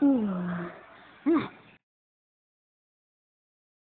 嗯。